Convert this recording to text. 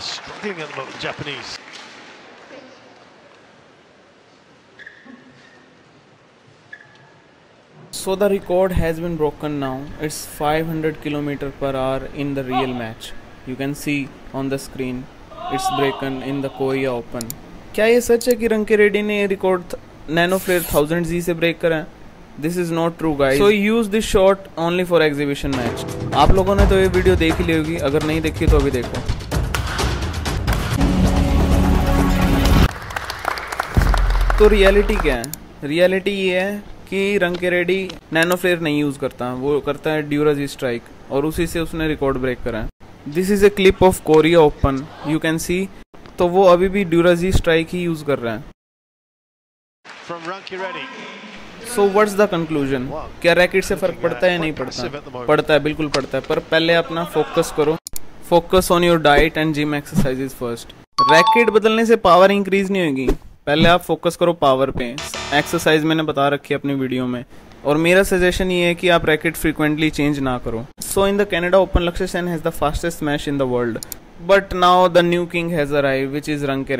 struggling at the moment, the Japanese. So the record has been broken now. It's 500 km per hour in the real match. You can see on the screen. It's broken in the Korea Open. क्या ये सच है कि Rankireddy ने ये record nano flare thousand G से break करा है this is not true guys so use this shot only for exhibition match आप लोगों ने तो ये वीडियो देख ली होगी अगर नहीं देखी तो अभी देखो तो रियलिटी क्या है? रियलिटी ये है कि रंके रेड्डी नैनो फ्लेयर नहीं यूज़ करता। वो करता है ड्यूराजी स्ट्राइक और उसी से उसने रिकॉर्ड ब्रेक करा है। This is a clip of Korea open you can see तो वो अभी भी ड्यूराजी स्ट्राइक ही यूज़ कर रहा है. सो व्हाट्स द कंक्लूजन क्या रैकेट से फ़र्क पड़ता है या नहीं पड़ता? पड़ता है बिल्कुल पड़ता है। पर पहले अपना फोकस करो। Focus on your diet and gym exercises first racket बदलने से पावर इंक्रीज नहीं होगी। पहले आप फोकस करो पावर पे। एक्सरसाइज मैंने बता रखी है अपनी वीडियो में। और मेरा सजेशन ये है कि आप रैकेट फ्रीक्वेंटली चेंज ना करो। So in the Canada open Lakshya Sen has the fastest match in the world but now the new king has arrive which is रंग के